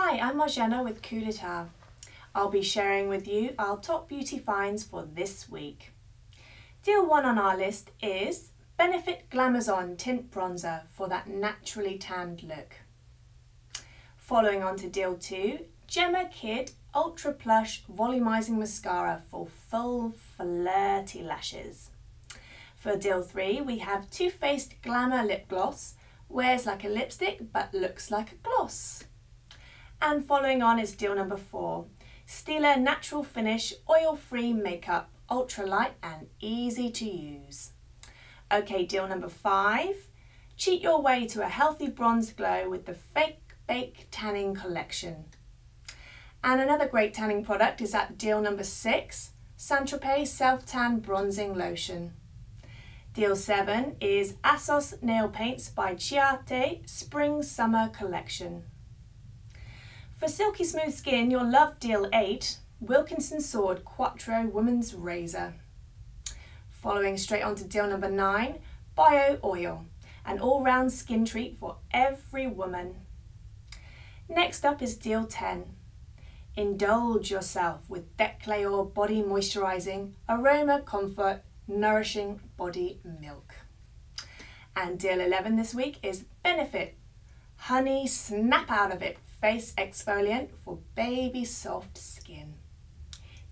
Hi, I'm Marjana with Coodeta. I'll be sharing with you our top beauty finds for this week. Deal one on our list is Benefit Glamazon Tint Bronzer for that naturally tanned look. Following on to deal two, Jemma Kidd Ultra Plush Volumizing Mascara for full flirty lashes. For deal three, we have Too Faced Glamour Lip Gloss, wears like a lipstick but looks like a gloss. And following on is deal number four, Stila Natural Finish Oil Free Makeup, ultra light and easy to use. Okay, deal number five, cheat your way to a healthy bronze glow with the Fake Bake Tanning Collection. And another great tanning product is at deal number six, Saint Tropez Self Tan Bronzing Lotion. Deal 7 is Assos Nail Paints by Ciate Spring Summer Collection. For silky smooth skin, you'll love Deal 8, Wilkinson Sword Quattro Woman's Razor. Following straight on to deal number 9, Bio Oil, an all-round skin treat for every woman. Next up is deal 10. Indulge yourself with Decléor Body Moisturising Aroma Comfort Nourishing Body Milk. And deal 11 this week is Benefit Honey Snap Out of It Face Exfoliant for baby soft skin.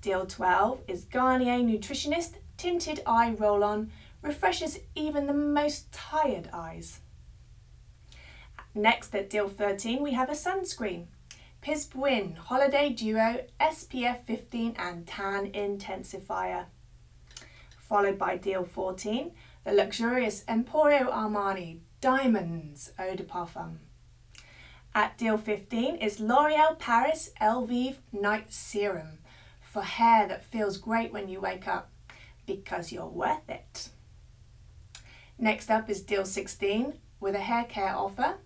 Deal 12 is Garnier Nutritionist Tinted Eye Roll-On refreshes even the most tired eyes. Next at deal 13 we have a sunscreen. Piz Buin Holiday Duo SPF 15 and Tan Intensifier followed by deal 14, the luxurious Emporio Armani Diamonds Eau de Parfum. At deal 15 is L'Oreal Paris Elvive Night Serum for hair that feels great when you wake up because you're worth it. Next up is deal 16 with a hair care offer,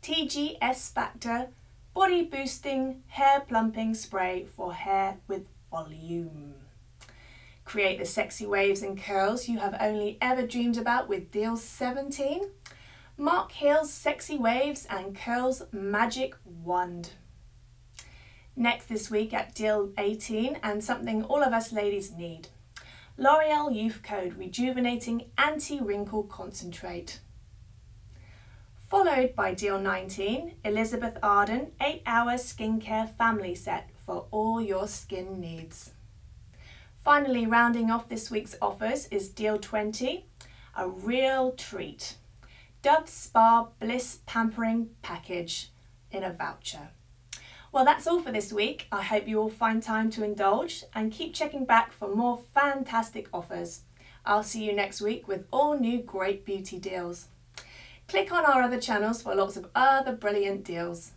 TIGI S Factor Body Boosting Hair Plumping Spray for hair with volume. Create the sexy waves and curls you have only ever dreamed about with Deal 17. Mark Hill's Sexy Waves and Curls Magic Wand. Next this week at Deal 18 and something all of us ladies need. L'Oreal Youth Code Rejuvenating Anti-Wrinkle Concentrate. Followed by Deal 19, Elizabeth Arden 8 Hour Skincare Family Set for all your skin needs. Finally, rounding off this week's offers is Deal 20, a real treat. Dove Spa Bliss Pampering Package in a voucher. Well, that's all for this week. I hope you all find time to indulge and keep checking back for more fantastic offers. I'll see you next week with all new great beauty deals. Click on our other channels for lots of other brilliant deals.